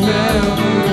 meu.